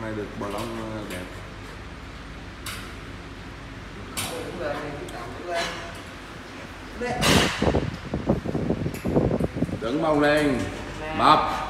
con này được bò lông ờ, đẹp. Đứng mông lên mập.